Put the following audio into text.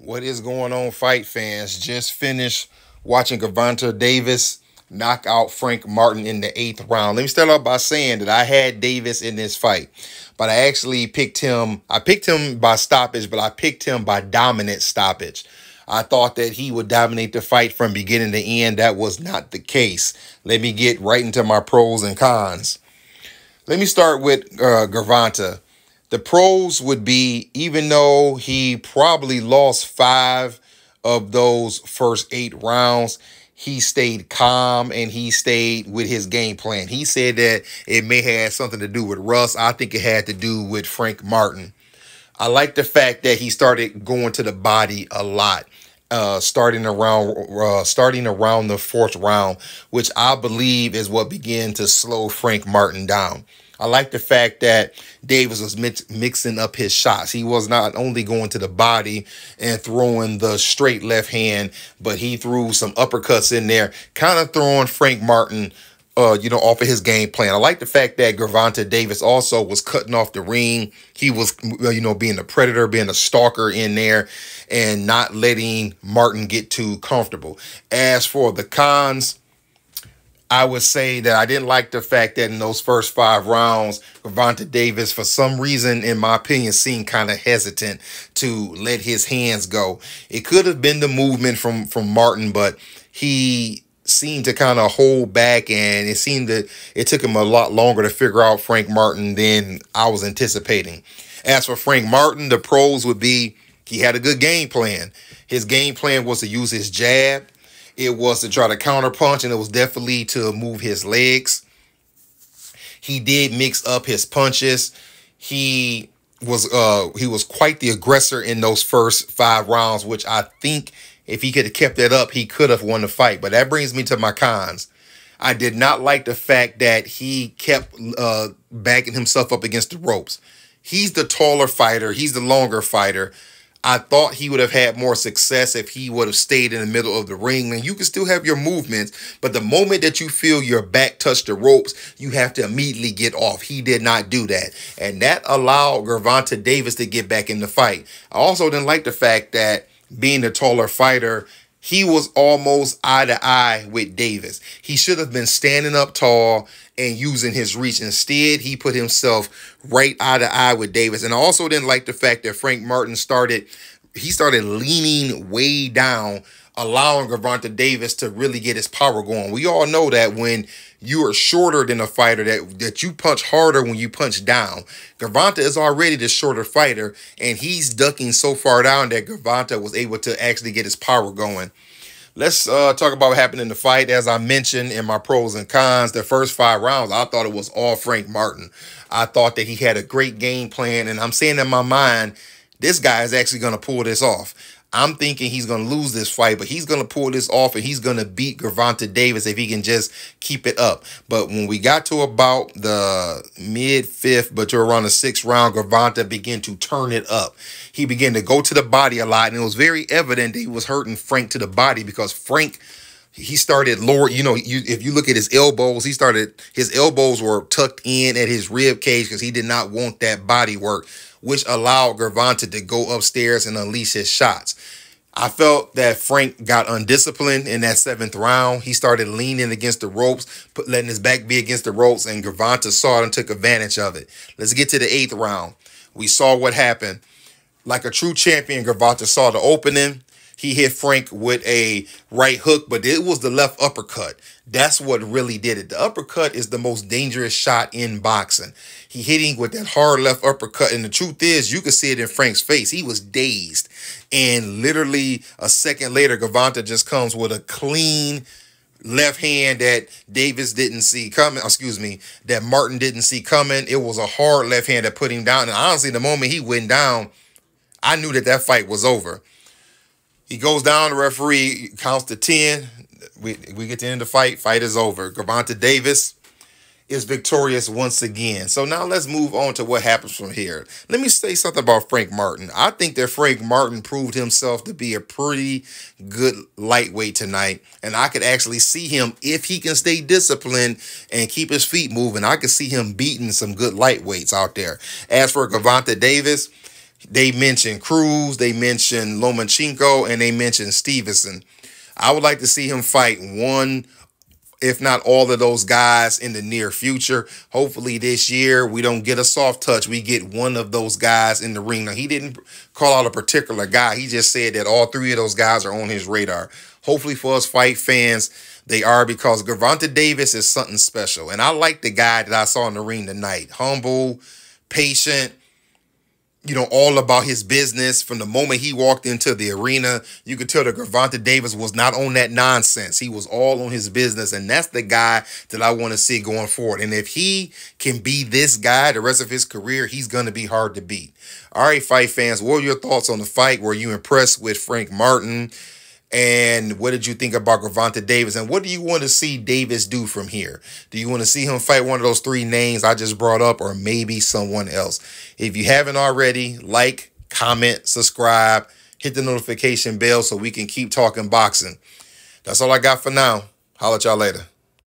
What is going on, fight fans? Just finished watching Gervonta Davis knock out Frank Martin in the eighth round. Let me start off by saying that I had Davis in this fight, but I actually picked him. I picked him by stoppage, but I picked him by dominant stoppage. I thought that he would dominate the fight from beginning to end. That was not the case. Let me get right into my pros and cons. Let me start with uh, Gervonta. The pros would be even though he probably lost five of those first eight rounds, he stayed calm and he stayed with his game plan. He said that it may have something to do with Russ. I think it had to do with Frank Martin. I like the fact that he started going to the body a lot. Uh, starting around uh, starting around the fourth round, which I believe is what began to slow Frank Martin down. I like the fact that Davis was mix, mixing up his shots. He was not only going to the body and throwing the straight left hand, but he threw some uppercuts in there, kind of throwing Frank Martin uh, you know, off of his game plan. I like the fact that Gervonta Davis also was cutting off the ring. He was, you know, being a predator, being a stalker in there, and not letting Martin get too comfortable. As for the cons, I would say that I didn't like the fact that in those first five rounds, Gervonta Davis, for some reason, in my opinion, seemed kind of hesitant to let his hands go. It could have been the movement from from Martin, but he seemed to kind of hold back and it seemed that it took him a lot longer to figure out Frank Martin than I was anticipating. As for Frank Martin, the pros would be he had a good game plan. His game plan was to use his jab. It was to try to counter punch and it was definitely to move his legs. He did mix up his punches. He was uh he was quite the aggressor in those first 5 rounds which I think if he could have kept that up, he could have won the fight. But that brings me to my cons. I did not like the fact that he kept uh, backing himself up against the ropes. He's the taller fighter. He's the longer fighter. I thought he would have had more success if he would have stayed in the middle of the ring. And you can still have your movements, but the moment that you feel your back touch the ropes, you have to immediately get off. He did not do that. And that allowed Gervonta Davis to get back in the fight. I also didn't like the fact that being a taller fighter, he was almost eye to eye with Davis. He should have been standing up tall and using his reach. Instead, he put himself right eye to eye with Davis. And I also didn't like the fact that Frank Martin started, he started leaning way down allowing Gervonta Davis to really get his power going. We all know that when you are shorter than a fighter, that, that you punch harder when you punch down. Gervonta is already the shorter fighter, and he's ducking so far down that Gervonta was able to actually get his power going. Let's uh, talk about what happened in the fight. As I mentioned in my pros and cons, the first five rounds, I thought it was all Frank Martin. I thought that he had a great game plan, and I'm saying in my mind, this guy is actually going to pull this off. I'm thinking he's going to lose this fight, but he's going to pull this off and he's going to beat Gervonta Davis if he can just keep it up. But when we got to about the mid fifth, but to around the sixth round, Gervonta began to turn it up. He began to go to the body a lot, and it was very evident that he was hurting Frank to the body because Frank he started lower you know you if you look at his elbows he started his elbows were tucked in at his rib cage because he did not want that body work which allowed Gervonta to go upstairs and unleash his shots. I felt that Frank got undisciplined in that seventh round. He started leaning against the ropes, put, letting his back be against the ropes, and Gervonta saw it and took advantage of it. Let's get to the eighth round. We saw what happened. Like a true champion, Gervonta saw the opening. He hit Frank with a right hook, but it was the left uppercut. That's what really did it. The uppercut is the most dangerous shot in boxing. He hitting with that hard left uppercut. And the truth is, you could see it in Frank's face. He was dazed. And literally a second later, Gervonta just comes with a clean left hand that Davis didn't see coming, excuse me, that Martin didn't see coming. It was a hard left hand that put him down. And honestly, the moment he went down, I knew that that fight was over. He goes down, the referee counts to 10. We, we get to end the fight. Fight is over. Gervonta Davis is victorious once again. So now let's move on to what happens from here. Let me say something about Frank Martin. I think that Frank Martin proved himself to be a pretty good lightweight tonight. And I could actually see him, if he can stay disciplined and keep his feet moving, I could see him beating some good lightweights out there. As for Gervonta Davis, They mentioned Cruz, they mentioned Lomachenko, and they mentioned Stevenson. I would like to see him fight one if not all of those guys in the near future. Hopefully this year we don't get a soft touch. We get one of those guys in the ring. Now he didn't call out a particular guy. He just said that all three of those guys are on his radar. Hopefully for us fight fans, they are because Gervonta Davis is something special. And I like the guy that I saw in the ring tonight. Humble, patient, you know, all about his business. From the moment he walked into the arena, you could tell that Gervonta Davis was not on that nonsense. He was all on his business. And that's the guy that I want to see going forward. And if he can be this guy the rest of his career, he's going to be hard to beat. All right, fight fans, what were your thoughts on the fight? Were you impressed with Frank Martin? And what did you think about Gervonta Davis? And what do you want to see Davis do from here? Do you want to see him fight one of those three names I just brought up or maybe someone else? If you haven't already, like, comment, subscribe, hit the notification bell so we can keep talking boxing. That's all I got for now. Holla at y'all later.